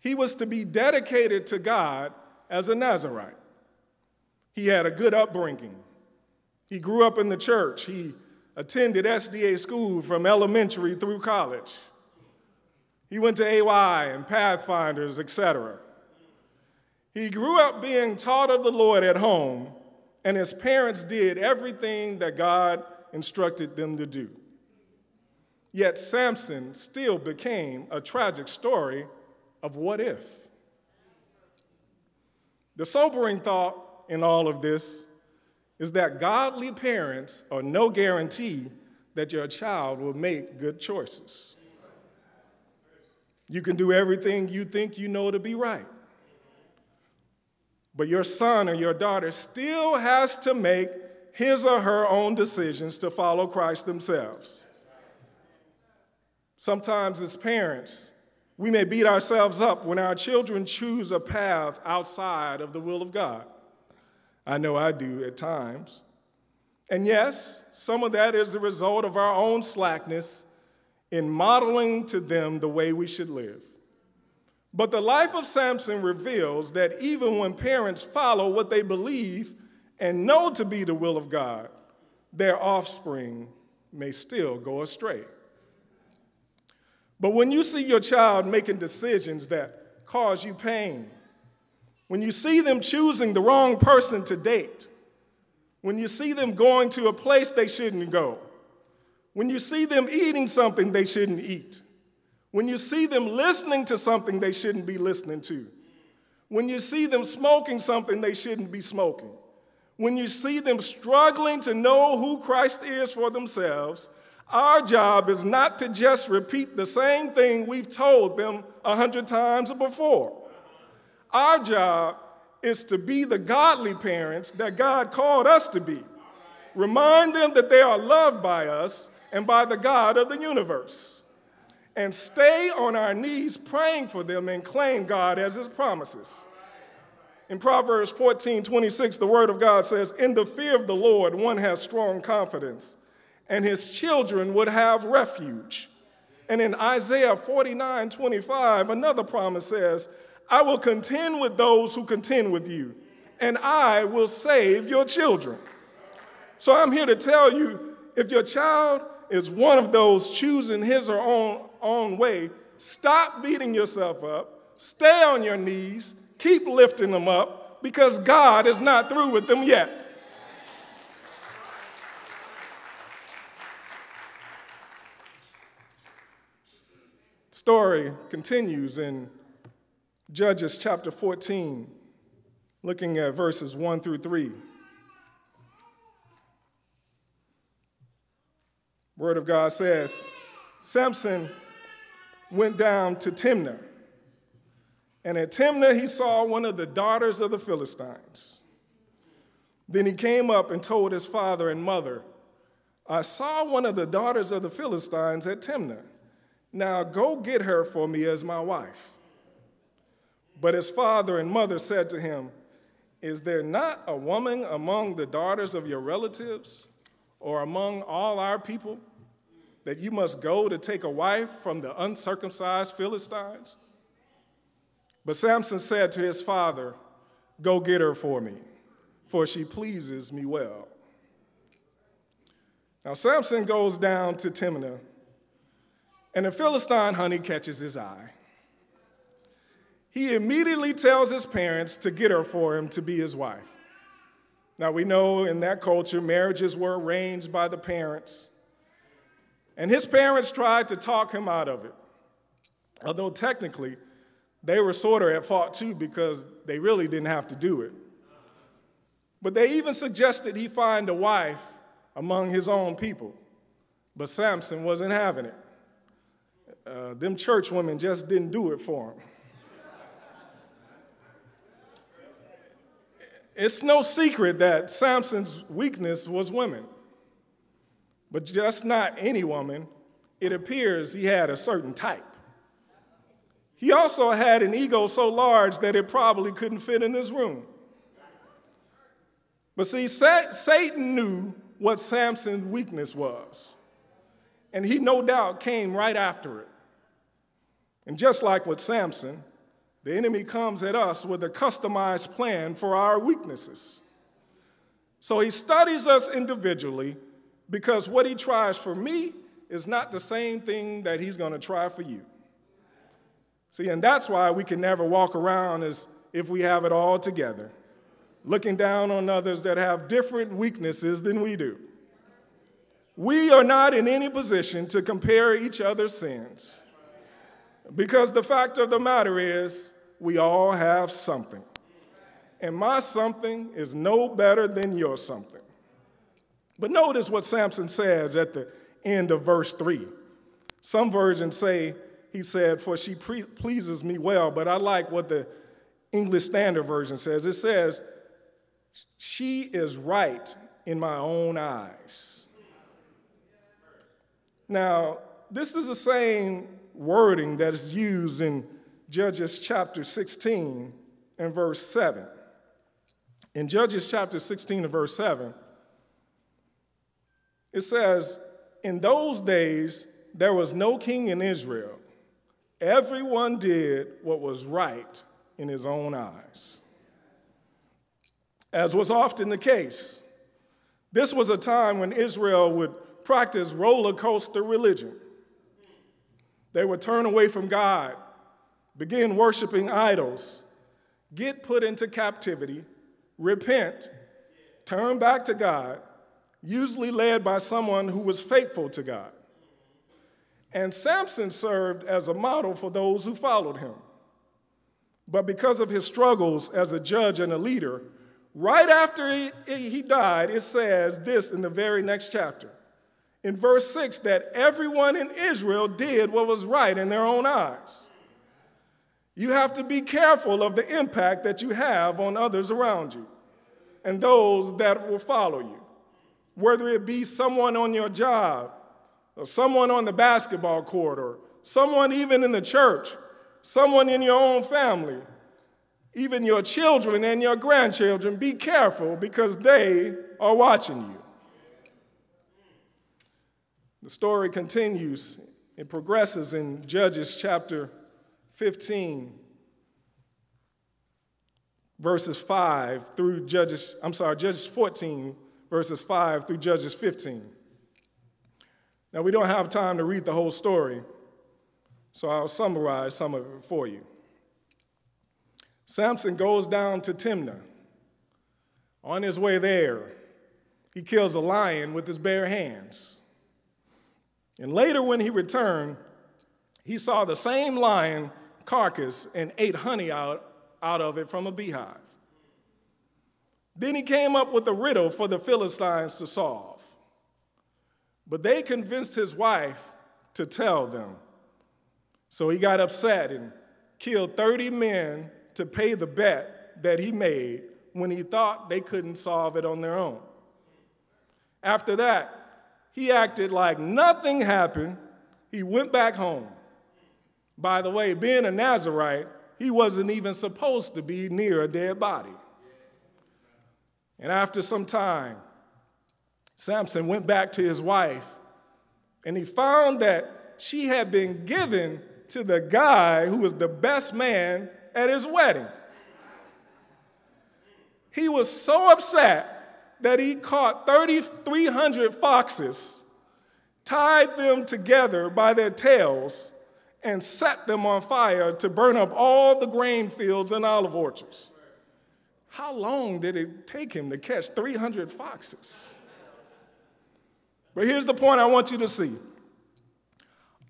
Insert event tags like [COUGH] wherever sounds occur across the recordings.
He was to be dedicated to God as a Nazarite. He had a good upbringing. He grew up in the church. He attended SDA school from elementary through college. He went to AY and Pathfinders, etc. He grew up being taught of the Lord at home, and his parents did everything that God instructed them to do. Yet Samson still became a tragic story of what if. The sobering thought in all of this is that godly parents are no guarantee that your child will make good choices. You can do everything you think you know to be right. But your son or your daughter still has to make his or her own decisions to follow Christ themselves. Sometimes, as parents, we may beat ourselves up when our children choose a path outside of the will of God. I know I do at times. And yes, some of that is the result of our own slackness in modeling to them the way we should live. But the life of Samson reveals that even when parents follow what they believe and know to be the will of God, their offspring may still go astray. But when you see your child making decisions that cause you pain, when you see them choosing the wrong person to date, when you see them going to a place they shouldn't go, when you see them eating something they shouldn't eat, when you see them listening to something they shouldn't be listening to, when you see them smoking something they shouldn't be smoking, when you see them struggling to know who Christ is for themselves, our job is not to just repeat the same thing we've told them a hundred times before. Our job is to be the godly parents that God called us to be. Remind them that they are loved by us and by the God of the universe. And stay on our knees praying for them and claim God as his promises. In Proverbs 14 26, the word of God says, In the fear of the Lord, one has strong confidence and his children would have refuge. And in Isaiah 49 25, another promise says, I will contend with those who contend with you, and I will save your children. So I'm here to tell you if your child is one of those choosing his or own, own way, stop beating yourself up, stay on your knees, keep lifting them up, because God is not through with them yet. Story continues in Judges chapter 14, looking at verses 1 through 3. Word of God says Samson went down to Timnah, and at Timnah he saw one of the daughters of the Philistines. Then he came up and told his father and mother, I saw one of the daughters of the Philistines at Timnah. Now go get her for me as my wife. But his father and mother said to him, Is there not a woman among the daughters of your relatives or among all our people that you must go to take a wife from the uncircumcised Philistines? But Samson said to his father, Go get her for me, for she pleases me well. Now Samson goes down to Timnah and the Philistine honey catches his eye. He immediately tells his parents to get her for him to be his wife. Now, we know in that culture, marriages were arranged by the parents. And his parents tried to talk him out of it. Although technically, they were sort of at fault too because they really didn't have to do it. But they even suggested he find a wife among his own people. But Samson wasn't having it uh, them church women just didn't do it for him. It's no secret that Samson's weakness was women, but just not any woman. It appears he had a certain type. He also had an ego so large that it probably couldn't fit in this room. But see, Satan knew what Samson's weakness was, and he no doubt came right after it. And just like with Samson, the enemy comes at us with a customized plan for our weaknesses. So he studies us individually because what he tries for me is not the same thing that he's going to try for you. See, and that's why we can never walk around as if we have it all together, looking down on others that have different weaknesses than we do. We are not in any position to compare each other's sins because the fact of the matter is, we all have something. And my something is no better than your something. But notice what Samson says at the end of verse 3. Some versions say, he said, For she pleases me well, but I like what the English Standard Version says. It says, She is right in my own eyes. Now, this is the same wording that is used in Judges chapter 16 and verse 7. In Judges chapter 16 and verse 7, it says, In those days there was no king in Israel. Everyone did what was right in his own eyes. As was often the case, this was a time when Israel would practice roller coaster religion. They would turn away from God, begin worshiping idols, get put into captivity, repent, turn back to God, usually led by someone who was faithful to God. And Samson served as a model for those who followed him. But because of his struggles as a judge and a leader, right after he, he died, it says this in the very next chapter. In verse 6, that everyone in Israel did what was right in their own eyes. You have to be careful of the impact that you have on others around you and those that will follow you, whether it be someone on your job, or someone on the basketball court, or someone even in the church, someone in your own family, even your children and your grandchildren, be careful because they are watching you. The story continues, it progresses in Judges chapter 15, verses 5 through Judges, I'm sorry, Judges 14, verses 5 through Judges 15. Now, we don't have time to read the whole story, so I'll summarize some of it for you. Samson goes down to Timnah. On his way there, he kills a lion with his bare hands. And later, when he returned, he saw the same lion carcass and ate honey out, out of it from a beehive. Then he came up with a riddle for the Philistines to solve. But they convinced his wife to tell them. So he got upset and killed 30 men to pay the bet that he made when he thought they couldn't solve it on their own. After that, he acted like nothing happened. He went back home. By the way, being a Nazarite, he wasn't even supposed to be near a dead body. And after some time, Samson went back to his wife and he found that she had been given to the guy who was the best man at his wedding. He was so upset that he caught 3,300 foxes, tied them together by their tails, and set them on fire to burn up all the grain fields and olive orchards. How long did it take him to catch 300 foxes? But here's the point I want you to see.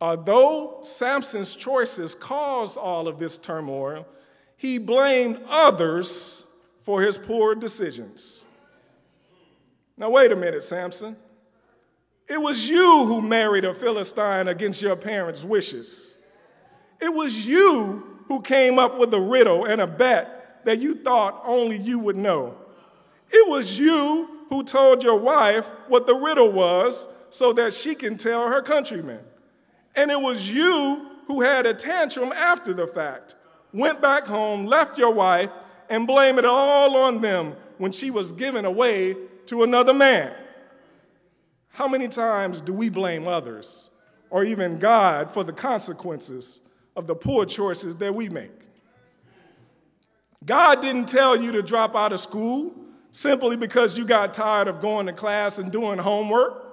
Although Samson's choices caused all of this turmoil, he blamed others for his poor decisions. Now, wait a minute, Samson. It was you who married a Philistine against your parents' wishes. It was you who came up with a riddle and a bet that you thought only you would know. It was you who told your wife what the riddle was so that she can tell her countrymen. And it was you who had a tantrum after the fact, went back home, left your wife, and blamed it all on them when she was given away to another man. How many times do we blame others or even God for the consequences of the poor choices that we make? God didn't tell you to drop out of school simply because you got tired of going to class and doing homework.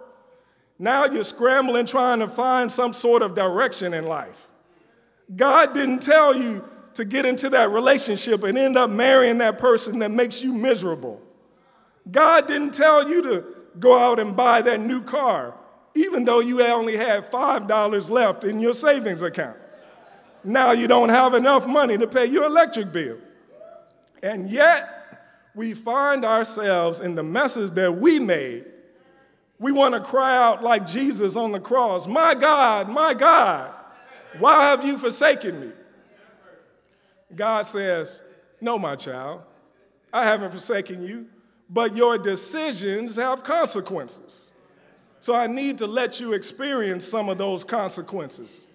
Now you're scrambling trying to find some sort of direction in life. God didn't tell you to get into that relationship and end up marrying that person that makes you miserable. God didn't tell you to go out and buy that new car, even though you only had $5 left in your savings account. Now you don't have enough money to pay your electric bill. And yet, we find ourselves in the messes that we made. We want to cry out like Jesus on the cross My God, my God, why have you forsaken me? God says, No, my child, I haven't forsaken you, but your decisions have consequences. So I need to let you experience some of those consequences.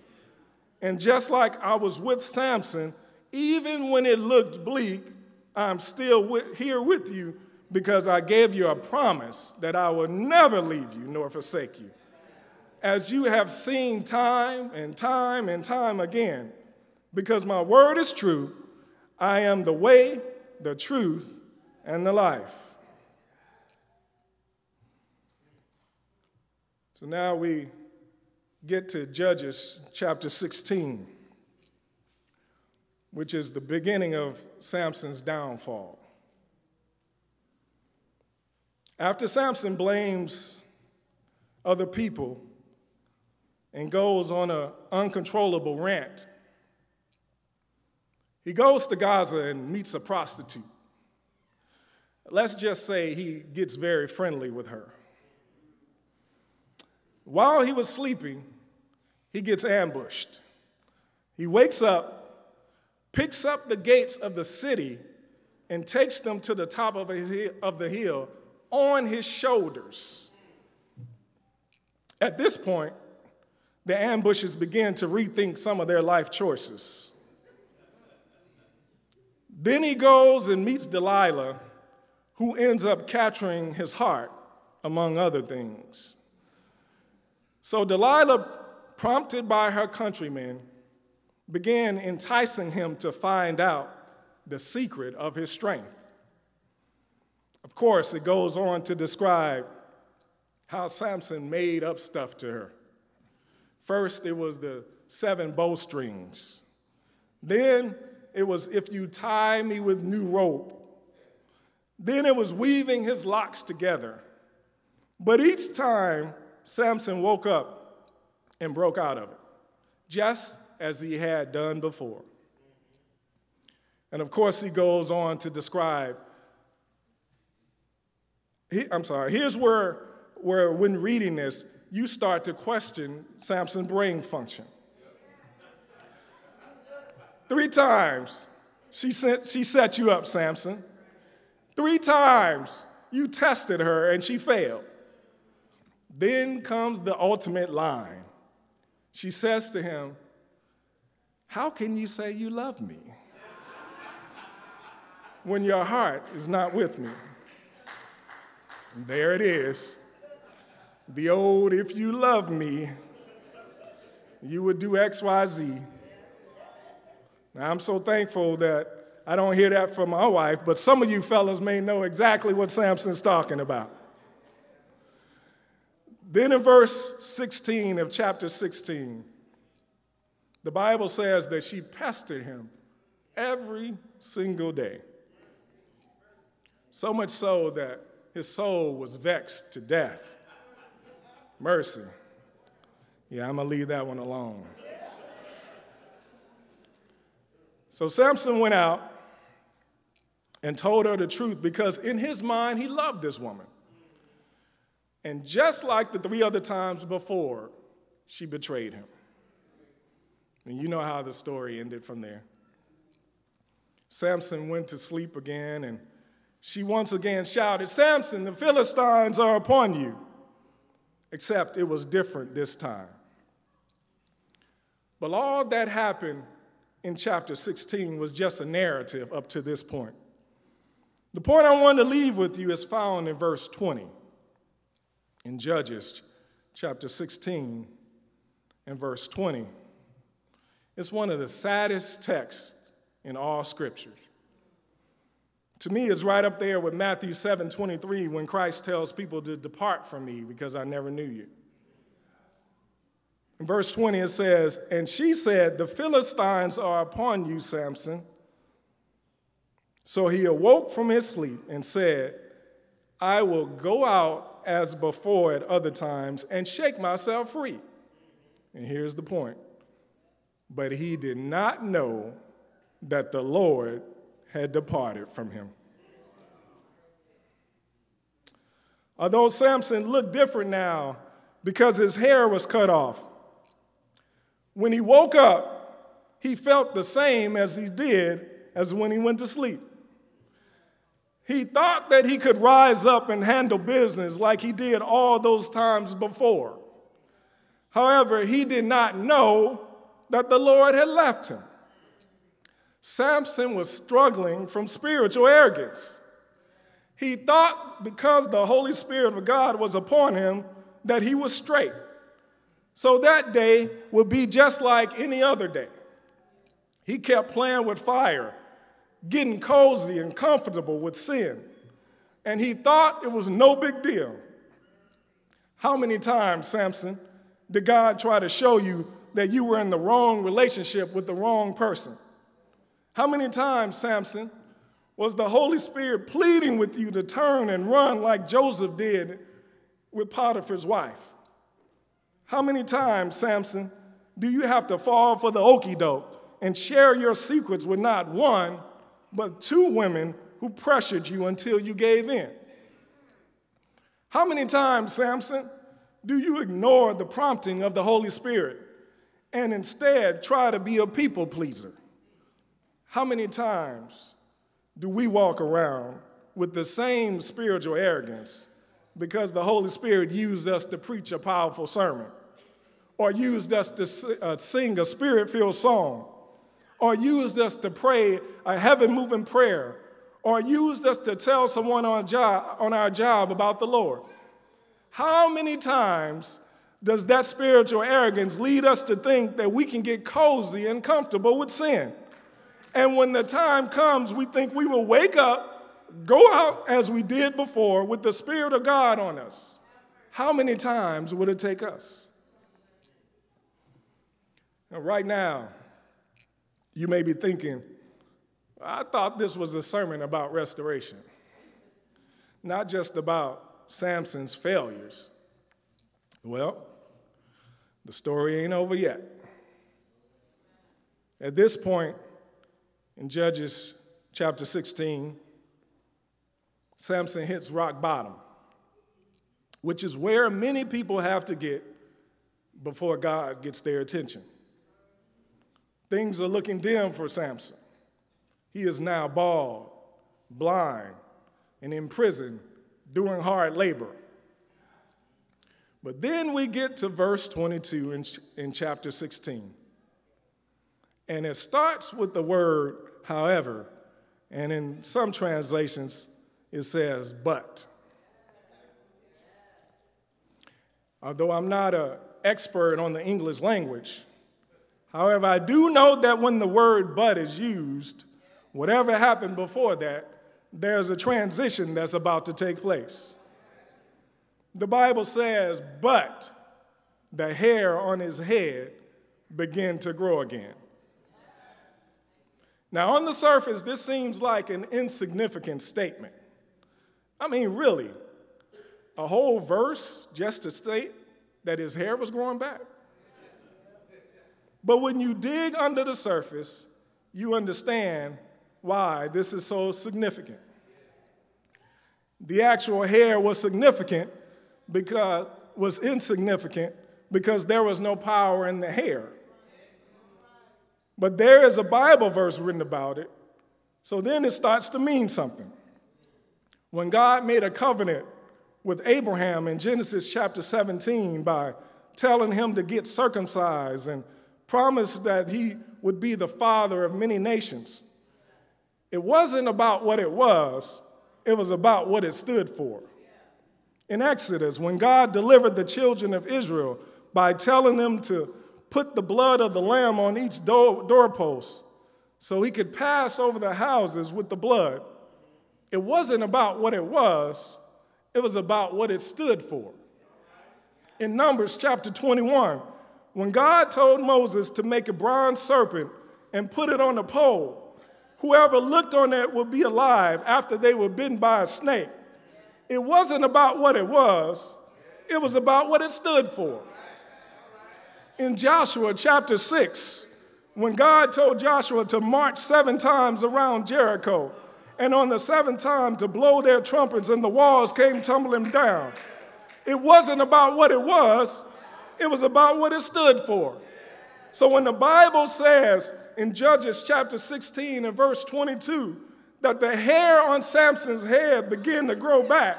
And just like I was with Samson, even when it looked bleak, I'm still with, here with you because I gave you a promise that I will never leave you nor forsake you. As you have seen time and time and time again, because my word is true, I am the way, the truth, and the life. So now we get to Judges chapter 16, which is the beginning of Samson's downfall. After Samson blames other people and goes on an uncontrollable rant, he goes to Gaza and meets a prostitute. Let's just say he gets very friendly with her. While he was sleeping, he gets ambushed. He wakes up, picks up the gates of the city, and takes them to the top of, of the hill on his shoulders. At this point, the ambushes begin to rethink some of their life choices. Then he goes and meets Delilah, who ends up capturing his heart, among other things. So Delilah prompted by her countrymen, began enticing him to find out the secret of his strength. Of course, it goes on to describe how Samson made up stuff to her. First, it was the seven bowstrings. Then, it was if you tie me with new rope. Then, it was weaving his locks together. But each time Samson woke up, and broke out of it, just as he had done before. And of course, he goes on to describe. He, I'm sorry, here's where, where, when reading this, you start to question Samson's brain function. Three times she, sent, she set you up, Samson. Three times you tested her and she failed. Then comes the ultimate line she says to him, How can you say you love me when your heart is not with me? And there it is. The old, if you love me, you would do X, Y, Z. Now, I'm so thankful that I don't hear that from my wife, but some of you fellas may know exactly what Samson's talking about. Then in verse 16 of chapter 16, the Bible says that she pestered him every single day. So much so that his soul was vexed to death. Mercy. Yeah, I'm going to leave that one alone. So Samson went out and told her the truth because in his mind he loved this woman. And just like the three other times before, she betrayed him. And you know how the story ended from there. Samson went to sleep again, and she once again shouted, Samson, the Philistines are upon you. Except it was different this time. But all that happened in chapter 16 was just a narrative up to this point. The point I want to leave with you is found in verse 20 in Judges chapter 16 and verse 20. It's one of the saddest texts in all scriptures. to me it's right up there with Matthew 7 23 when Christ tells people to depart from me because I never knew you. In verse 20, it says, And she said, The Philistines are upon you, Samson. So he awoke from his sleep and said, I will go as before at other times and shake myself free. And here's the point. But he did not know that the Lord had departed from him. Although Samson looked different now because his hair was cut off, when he woke up, he felt the same as he did as when he went to sleep. He thought that he could rise up and handle business like he did all those times before. However, he did not know that the Lord had left him. Samson was struggling from spiritual arrogance. He thought because the Holy Spirit of God was upon him that he was straight. So that day would be just like any other day. He kept playing with fire, getting cozy and comfortable with sin, and he thought it was no big deal. How many times, Samson, did God try to show you that you were in the wrong relationship with the wrong person? How many times, Samson, was the Holy Spirit pleading with you to turn and run like Joseph did with Potiphar's wife? How many times, Samson, do you have to fall for the okey doke and share your secrets with not one, but two women who pressured you until you gave in? How many times, Samson, do you ignore the prompting of the Holy Spirit and instead try to be a people pleaser? How many times do we walk around with the same spiritual arrogance because the Holy Spirit used us to preach a powerful sermon? or used us to uh, sing a spirit filled song, or used us to pray a heaven moving prayer, or used us to tell someone on, job, on our job about the Lord. How many times does that spiritual arrogance lead us to think that we can get cozy and comfortable with sin? And when the time comes, we think we will wake up, go out as we did before with the Spirit of God on us. How many times would it take us? Now, right now, you may be thinking, I thought this was a sermon about restoration, not just about Samson's failures. Well, the story ain't over yet. At this point in Judges chapter 16, Samson hits rock bottom, which is where many people have to get before God gets their attention. Things are looking dim for Samson. He is now bald, blind, and in prison doing hard labor. But then we get to verse 22 in, in chapter 16. And it starts with the word, however, and in some translations it says, but. Although I'm not an expert on the English language, However, I do know that when the word but is used, whatever happened before that, there's a transition that's about to take place. The Bible says, but the hair on his head began to grow again. Now, on the surface, this seems like an insignificant statement. I mean, really, a whole verse just to state that his hair was growing back? But when you dig under the surface, you understand why this is so significant. The actual hair was significant because was insignificant because there was no power in the hair. But there is a Bible verse written about it. So then it starts to mean something. When God made a covenant with Abraham in Genesis chapter 17 by telling him to get circumcised and promised that he would be the father of many nations. It wasn't about what it was, it was about what it stood for. In Exodus, when God delivered the children of Israel by telling them to put the blood of the lamb on each door, doorpost so he could pass over the houses with the blood, it wasn't about what it was, it was about what it stood for. In Numbers chapter 21, when God told Moses to make a bronze serpent and put it on a pole, whoever looked on it would be alive after they were bitten by a snake. It wasn't about what it was, it was about what it stood for. In Joshua chapter 6, when God told Joshua to march seven times around Jericho, and on the seventh time to blow their trumpets, and the walls came tumbling down. It wasn't about what it was, it was about what it stood for. So when the Bible says in Judges chapter 16 and verse 22 that the hair on Samson's head began to grow back,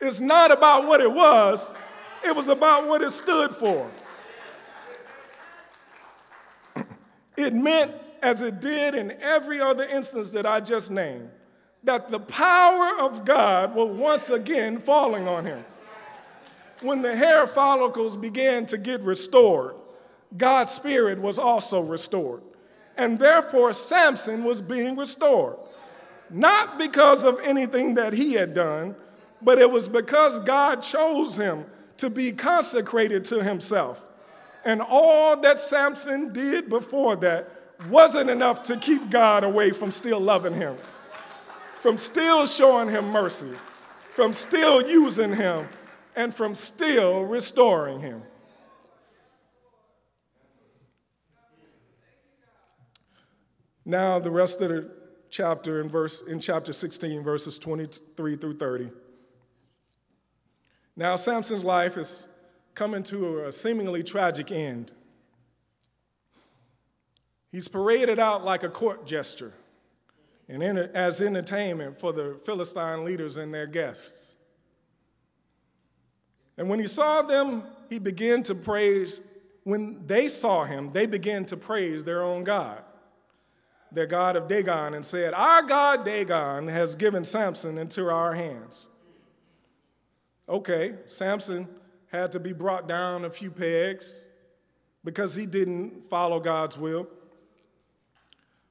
it's not about what it was, it was about what it stood for. [CLEARS THROAT] It meant, as it did in every other instance that I just named, that the power of God was once again falling on him when the hair follicles began to get restored, God's spirit was also restored. And therefore, Samson was being restored. Not because of anything that he had done, but it was because God chose him to be consecrated to himself. And all that Samson did before that wasn't enough to keep God away from still loving him, from still showing him mercy, from still using him and from still restoring him. Now, the rest of the chapter in, verse, in chapter 16, verses 23 through 30. Now, Samson's life is coming to a seemingly tragic end. He's paraded out like a court jester and as entertainment for the Philistine leaders and their guests. And when he saw them, he began to praise. When they saw him, they began to praise their own God, their God of Dagon, and said, Our God Dagon has given Samson into our hands. Okay, Samson had to be brought down a few pegs because he didn't follow God's will.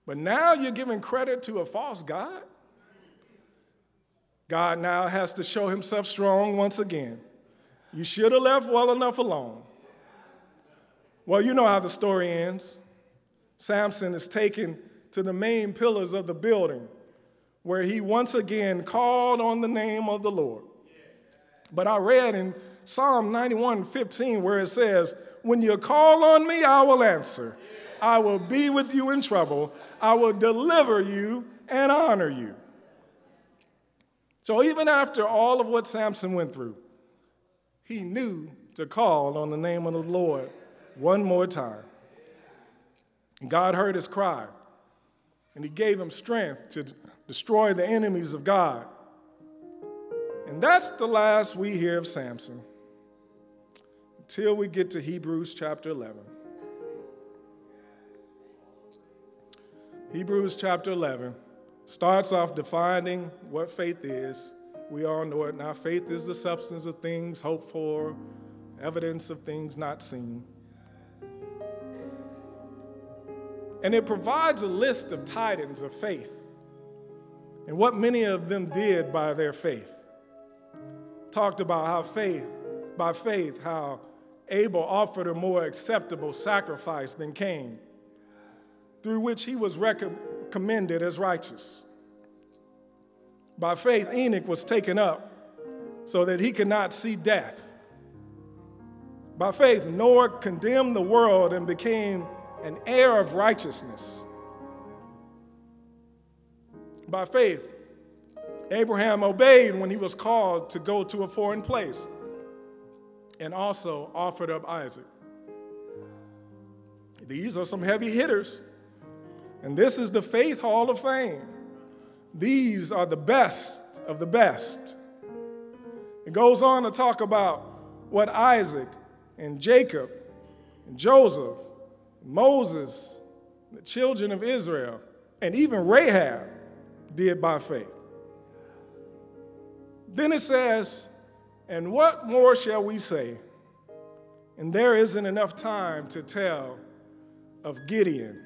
But now you're giving credit to a false God? God now has to show himself strong once again. You should have left well enough alone. Well, you know how the story ends. Samson is taken to the main pillars of the building where he once again called on the name of the Lord. But I read in Psalm 91 15 where it says, When you call on me, I will answer. I will be with you in trouble. I will deliver you and honor you. So even after all of what Samson went through, he knew to call on the name of the Lord one more time. And God heard his cry, and he gave him strength to destroy the enemies of God. And that's the last we hear of Samson until we get to Hebrews chapter 11. Hebrews chapter 11 starts off defining what faith is we all know it now. Faith is the substance of things hoped for, evidence of things not seen. And it provides a list of titans of faith and what many of them did by their faith. Talked about how faith, by faith, how Abel offered a more acceptable sacrifice than Cain, through which he was recommended as righteous. By faith, Enoch was taken up so that he could not see death. By faith, Noah condemned the world and became an heir of righteousness. By faith, Abraham obeyed when he was called to go to a foreign place and also offered up Isaac. These are some heavy hitters. And this is the Faith Hall of Fame. These are the best of the best. It goes on to talk about what Isaac and Jacob and Joseph, and Moses, the children of Israel, and even Rahab did by faith. Then it says, And what more shall we say? And there isn't enough time to tell of Gideon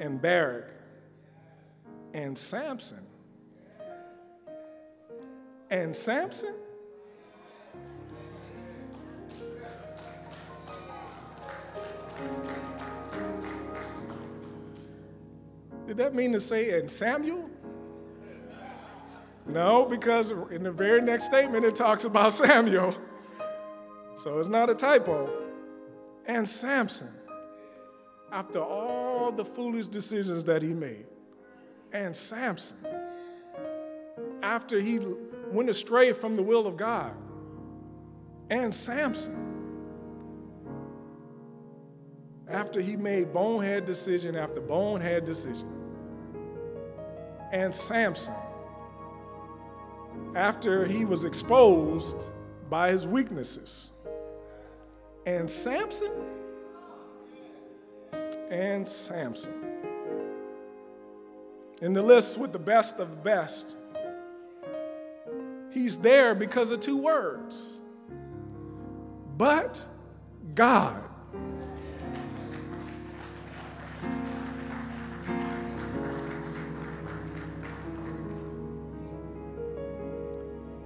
and Barak and Samson and Samson? Did that mean to say and Samuel? No, because in the very next statement it talks about [LAUGHS] Samuel. So it's not a typo. And Samson, after all the foolish decisions that he made, and Samson, after he went astray from the will of God, and Samson, after he made bonehead decision after bonehead decision, and Samson, after he was exposed by his weaknesses. And Samson, and Samson. In the list with the best of the best, he's there because of two words. But God.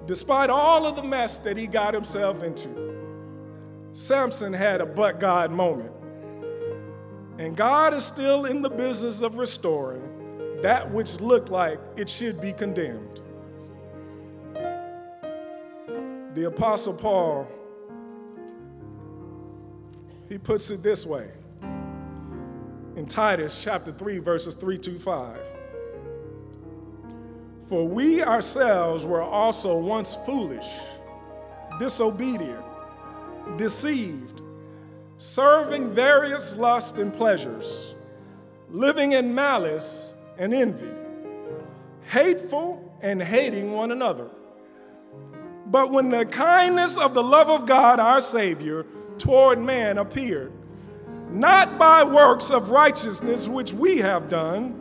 Despite all of the mess that he got himself into, Samson had a but God moment. And God is still in the business of restoring that which looked like it should be condemned. The Apostle Paul, he puts it this way in Titus chapter 3, verses 3 to 5. For we ourselves were also once foolish, disobedient, deceived, serving various lusts and pleasures, living in malice and envy, hateful and hating one another. But when the kindness of the love of God our Savior toward man appeared, not by works of righteousness which we have done,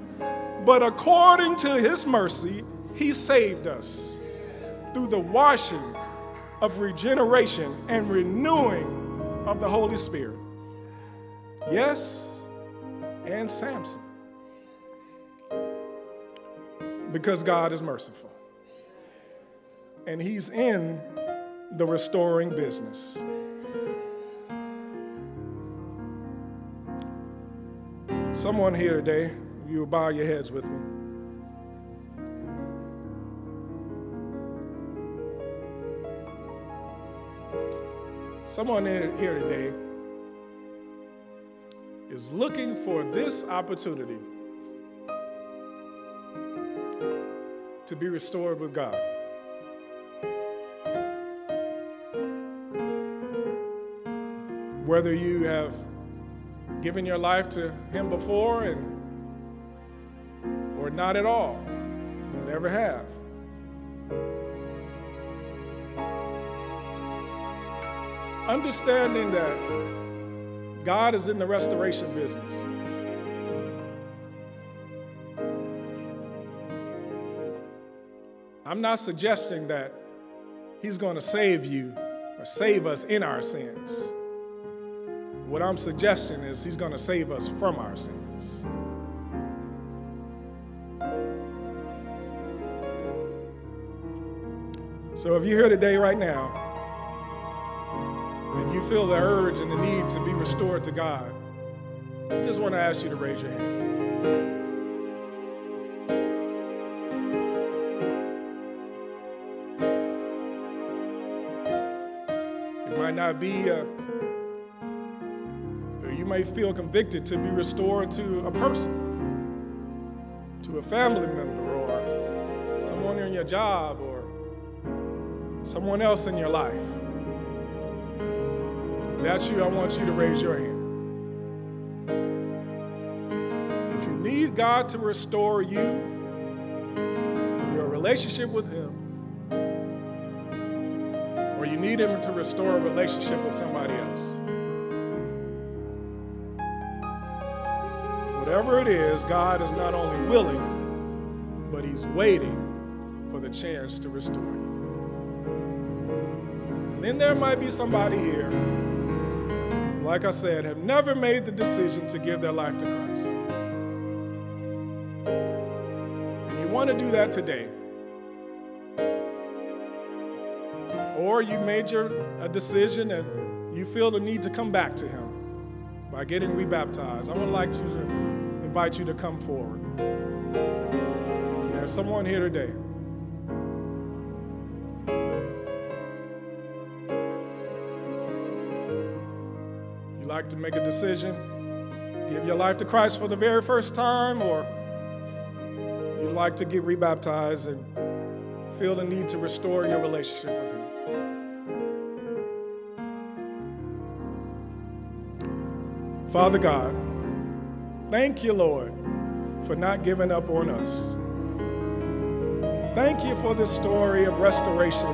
but according to his mercy, he saved us through the washing of regeneration and renewing of the Holy Spirit. Yes, and Samson. Because God is merciful. And He's in the restoring business. Someone here today, you bow your heads with me. Someone here today is looking for this opportunity to be restored with God. Whether you have given your life to Him before and or not at all, never have. understanding that God is in the restoration business. I'm not suggesting that He's going to save you or save us in our sins. What I'm suggesting is He's going to save us from our sins. So if you're here today, right now, and you feel the urge and the need to be restored to God, I just want to ask you to raise your hand. Be, uh, or you may feel convicted to be restored to a person, to a family member, or someone in your job, or someone else in your life. If that's you, I want you to raise your hand. If you need God to restore you with your relationship with Him, you need Him to restore a relationship with somebody else, whatever it is, God is not only willing, but He's waiting for the chance to restore you. And then there might be somebody here like I said, have never made the decision to give their life to Christ. And you want to do that today. Or you made your a decision and you feel the need to come back to Him by getting rebaptized, I would like to invite you to come forward. Is there someone here today? You like to make a decision, give your life to Christ for the very first time, or you'd like to get rebaptized and feel the need to restore your relationship with Him. Father God, thank you, Lord, for not giving up on us. Thank you for this story of restoration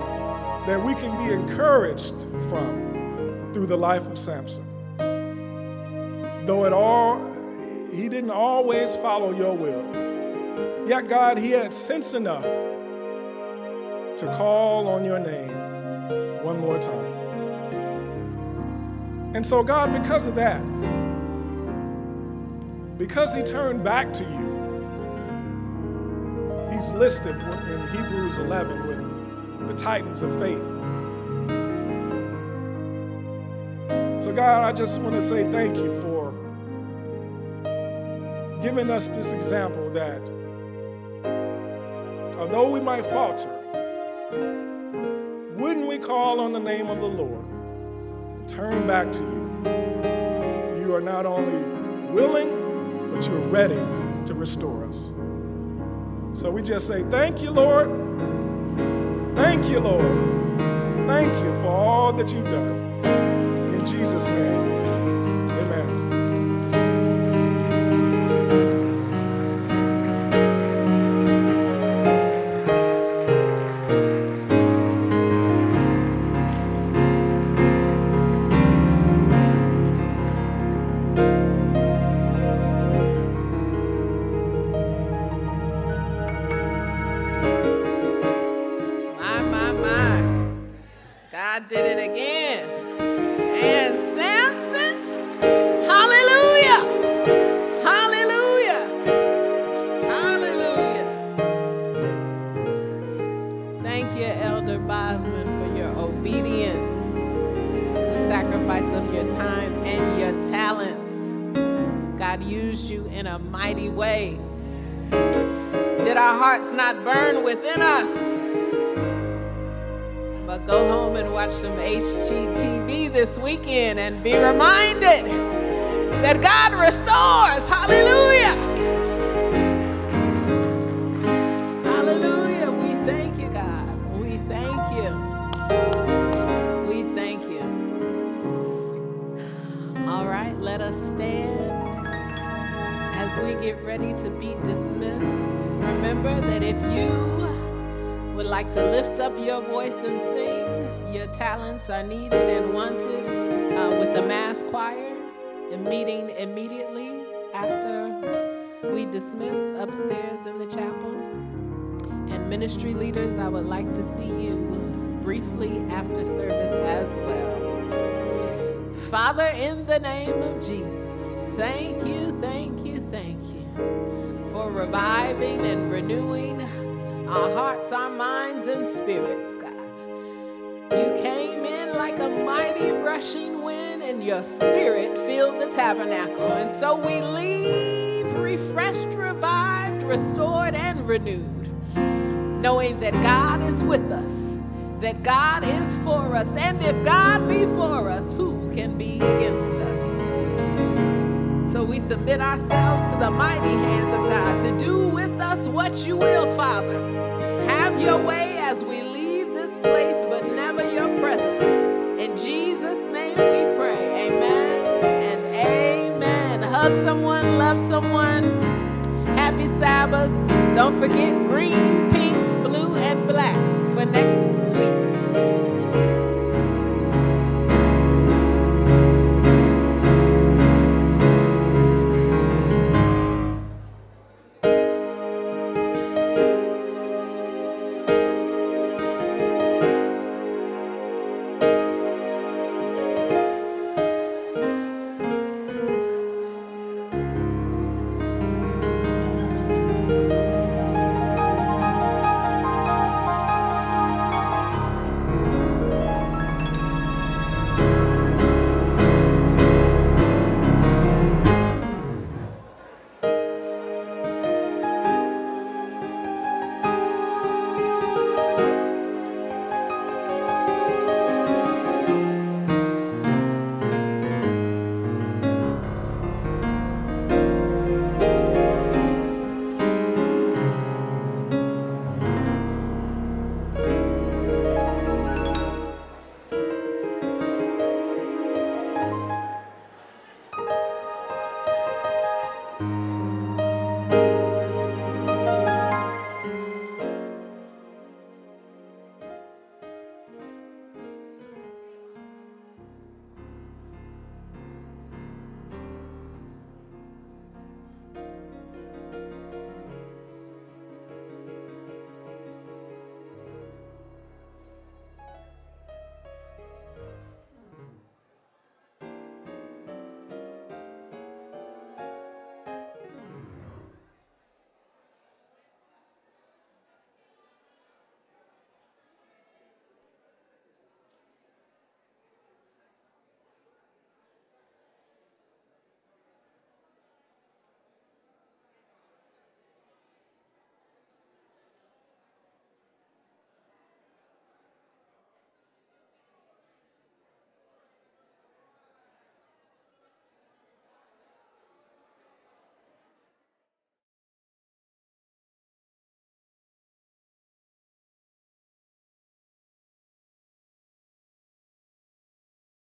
that we can be encouraged from through the life of Samson. Though it all, he didn't always follow your will. Yet, God, he had sense enough to call on your name one more time. And so, God, because of that, because he turned back to you, he's listed in Hebrews 11 with the titans of faith. So, God, I just want to say thank you for giving us this example that although we might falter, wouldn't we call on the name of the Lord turn back to you? You are not only willing, but you're ready to restore us. So we just say, Thank you, Lord. Thank you, Lord. Thank you for all that you've done. In Jesus' name, God did it again. And Samson, hallelujah. Hallelujah. Hallelujah. Thank you, Elder Bosman, for your obedience, the sacrifice of your time and your talents. God used you in a mighty way. Did our hearts not burn within us? Go home and watch some HGTV this weekend and be reminded that God restores. Hallelujah. Hallelujah. We thank you, God. We thank you. We thank you. All right, let us stand as we get ready to be dismissed. Remember that if you would like to lift up your voice and sing, your talents are needed and wanted uh, with the mass choir and meeting immediately after we dismiss upstairs in the chapel. And ministry leaders, I would like to see you briefly after service as well. Father, in the name of Jesus, thank you, thank you, thank you for reviving and renewing our hearts, our minds, and spirits, God. You came in like a mighty rushing wind, and your spirit filled the tabernacle. And so we leave refreshed, revived, restored, and renewed, knowing that God is with us, that God is for us. And if God be for us, who can be against us? So we submit ourselves to the mighty hand of God to do with us what you will, Father. Have your way as we leave this place, but never your presence. In Jesus' name we pray. Amen and amen. Hug someone, love someone. Happy Sabbath. Don't forget green, pink, blue, and black for next.